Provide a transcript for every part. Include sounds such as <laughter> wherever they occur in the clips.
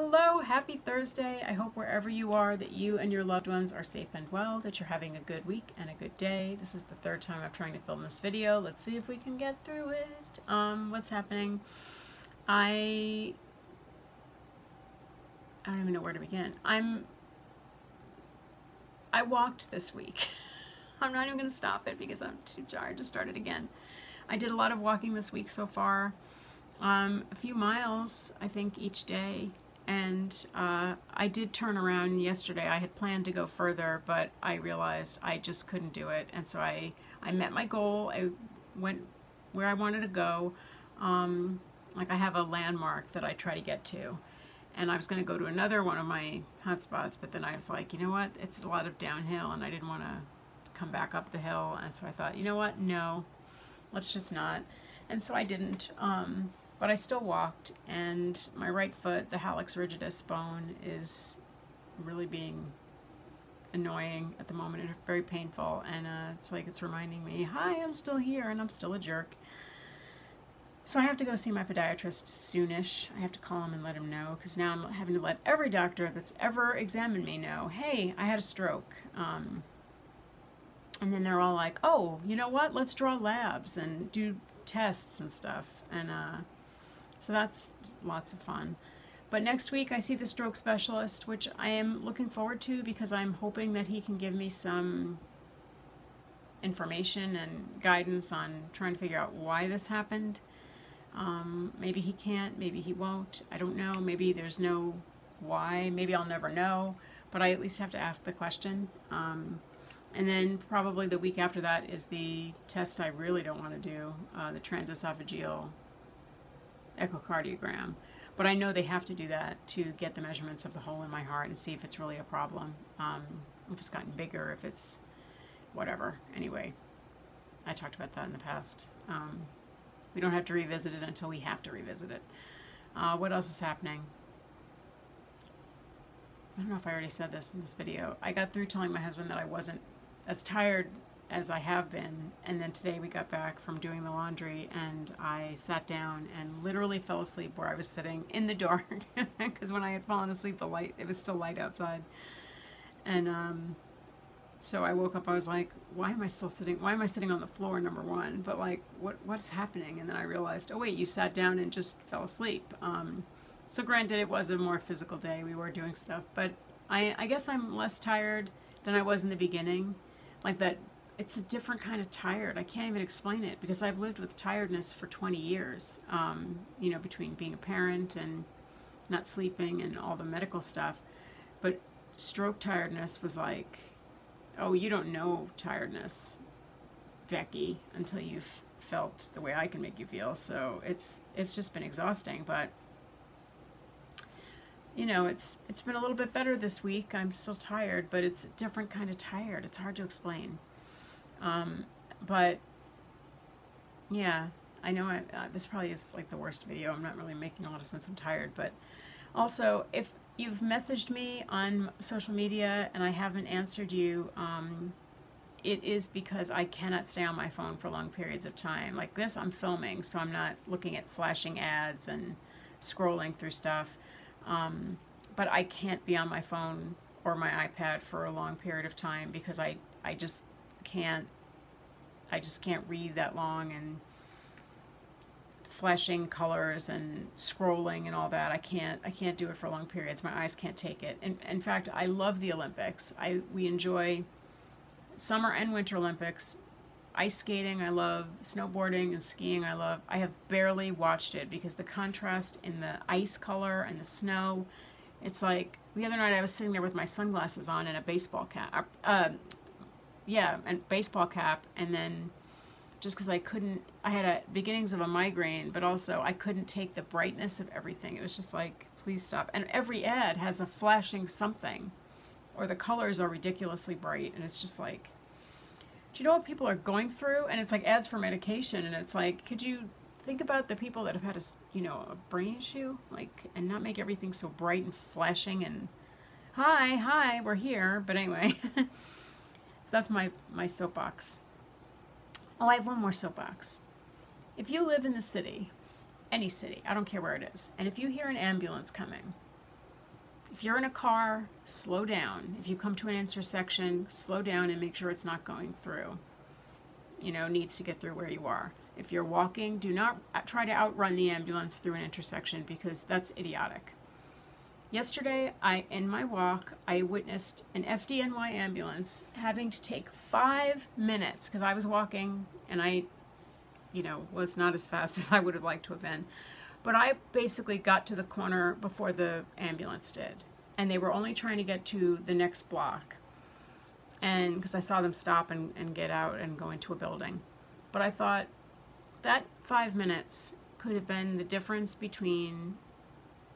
Hello, happy Thursday. I hope wherever you are that you and your loved ones are safe and well, that you're having a good week and a good day. This is the third time I'm trying to film this video. Let's see if we can get through it. Um, what's happening? I I don't even know where to begin. I'm I walked this week. <laughs> I'm not even going to stop it because I'm too tired to start it again. I did a lot of walking this week so far. Um, a few miles, I think, each day and uh, I did turn around yesterday. I had planned to go further, but I realized I just couldn't do it, and so I I met my goal. I went where I wanted to go. Um, like I have a landmark that I try to get to, and I was going to go to another one of my hot spots, but then I was like, you know what? It's a lot of downhill, and I didn't want to come back up the hill, and so I thought, you know what? No, let's just not. And so I didn't. Um, but I still walked, and my right foot, the hallux rigidus bone, is really being annoying at the moment and very painful. And uh, it's like it's reminding me, hi, I'm still here, and I'm still a jerk. So I have to go see my podiatrist soonish. I have to call him and let him know because now I'm having to let every doctor that's ever examined me know, hey, I had a stroke. Um, and then they're all like, oh, you know what? Let's draw labs and do tests and stuff. And uh, so that's lots of fun. But next week I see the stroke specialist, which I am looking forward to because I'm hoping that he can give me some information and guidance on trying to figure out why this happened. Um, maybe he can't, maybe he won't. I don't know. Maybe there's no why. Maybe I'll never know. But I at least have to ask the question. Um, and then probably the week after that is the test I really don't want to do, uh, the transesophageal echocardiogram. But I know they have to do that to get the measurements of the hole in my heart and see if it's really a problem. Um, if it's gotten bigger, if it's whatever. Anyway, I talked about that in the past. Um, we don't have to revisit it until we have to revisit it. Uh, what else is happening? I don't know if I already said this in this video. I got through telling my husband that I wasn't as tired as I have been. And then today we got back from doing the laundry and I sat down and literally fell asleep where I was sitting in the dark <laughs> because when I had fallen asleep, the light, it was still light outside. And um, so I woke up, I was like, why am I still sitting, why am I sitting on the floor, number one? But like, what what's happening? And then I realized, oh wait, you sat down and just fell asleep. Um, so granted, it was a more physical day. We were doing stuff, but I, I guess I'm less tired than I was in the beginning. Like that it's a different kind of tired. I can't even explain it because I've lived with tiredness for 20 years, um, you know, between being a parent and not sleeping and all the medical stuff. But stroke tiredness was like, oh, you don't know tiredness, Becky, until you've felt the way I can make you feel. So it's it's just been exhausting, but you know, it's it's been a little bit better this week. I'm still tired, but it's a different kind of tired. It's hard to explain. Um, but yeah, I know uh, this probably is like the worst video. I'm not really making a lot of sense. I'm tired, but also if you've messaged me on social media and I haven't answered you, um, it is because I cannot stay on my phone for long periods of time. Like this, I'm filming, so I'm not looking at flashing ads and scrolling through stuff. Um, but I can't be on my phone or my iPad for a long period of time because I, I just can't, I just can't read that long and flashing colors and scrolling and all that. I can't, I can't do it for long periods. My eyes can't take it. In, in fact, I love the Olympics. I, we enjoy summer and winter Olympics. Ice skating, I love. Snowboarding and skiing, I love. I have barely watched it because the contrast in the ice color and the snow, it's like the other night I was sitting there with my sunglasses on and a baseball cap, uh, yeah, and baseball cap, and then just because I couldn't, I had a beginnings of a migraine, but also I couldn't take the brightness of everything. It was just like, please stop. And every ad has a flashing something, or the colors are ridiculously bright, and it's just like, do you know what people are going through? And it's like ads for medication, and it's like, could you think about the people that have had a, you know, a brain issue, like, and not make everything so bright and flashing and, hi, hi, we're here. But anyway. <laughs> So that's my, my soapbox. Oh, I have one more soapbox. If you live in the city, any city, I don't care where it is, and if you hear an ambulance coming, if you're in a car, slow down. If you come to an intersection, slow down and make sure it's not going through. You know, needs to get through where you are. If you're walking, do not uh, try to outrun the ambulance through an intersection because that's idiotic. Yesterday, I in my walk, I witnessed an FDNY ambulance having to take five minutes because I was walking and I, you know, was not as fast <laughs> as I would have liked to have been. But I basically got to the corner before the ambulance did. And they were only trying to get to the next block. And because I saw them stop and, and get out and go into a building. But I thought that five minutes could have been the difference between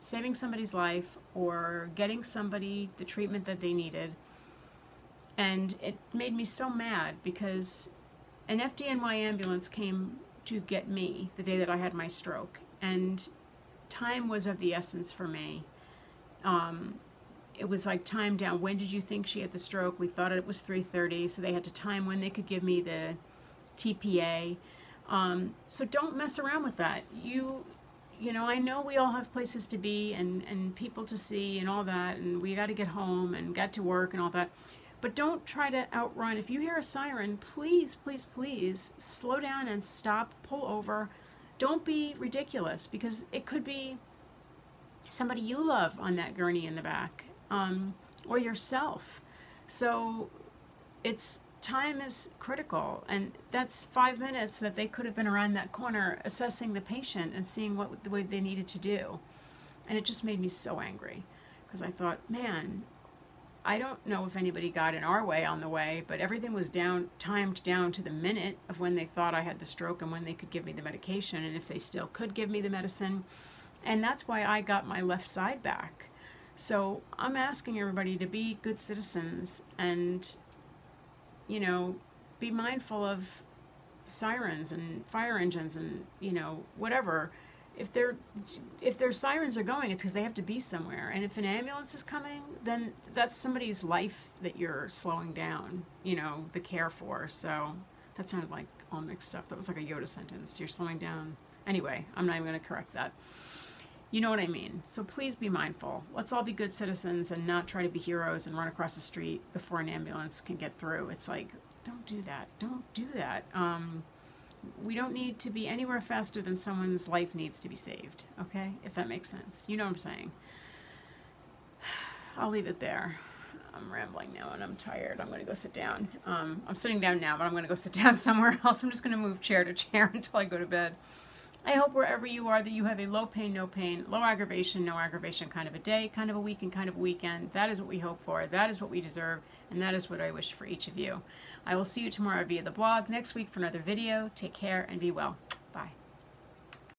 saving somebody's life or getting somebody the treatment that they needed. And it made me so mad because an FDNY ambulance came to get me the day that I had my stroke. And time was of the essence for me. Um, it was like time down. When did you think she had the stroke? We thought it was 3.30, so they had to time when they could give me the TPA. Um, so don't mess around with that. You you know, I know we all have places to be and, and people to see and all that, and we got to get home and get to work and all that. But don't try to outrun. If you hear a siren, please, please, please slow down and stop, pull over. Don't be ridiculous because it could be somebody you love on that gurney in the back um, or yourself. So it's time is critical and that's five minutes that they could have been around that corner assessing the patient and seeing what the way they needed to do. And it just made me so angry because i thought man i don't know if anybody got in our way on the way but everything was down timed down to the minute of when they thought i had the stroke and when they could give me the medication and if they still could give me the medicine. And that's why i got my left side back. So i'm asking everybody to be good citizens and you know, be mindful of sirens and fire engines and, you know, whatever. If they're if their sirens are going, it's because they have to be somewhere. And if an ambulance is coming, then that's somebody's life that you're slowing down, you know, the care for. So that sounded like all mixed up. That was like a Yoda sentence. You're slowing down. Anyway, I'm not even going to correct that. You know what I mean. So please be mindful. Let's all be good citizens and not try to be heroes and run across the street before an ambulance can get through. It's like, don't do that. Don't do that. Um, we don't need to be anywhere faster than someone's life needs to be saved, okay? If that makes sense. You know what I'm saying. <sighs> I'll leave it there. I'm rambling now and I'm tired. I'm going to go sit down. Um, I'm sitting down now, but I'm going to go sit down <laughs> somewhere else. I'm just going to move chair to chair <laughs> until I go to bed. I hope wherever you are that you have a low pain, no pain, low aggravation, no aggravation kind of a day, kind of a week, and kind of a weekend. That is what we hope for. That is what we deserve. And that is what I wish for each of you. I will see you tomorrow via the blog next week for another video. Take care and be well.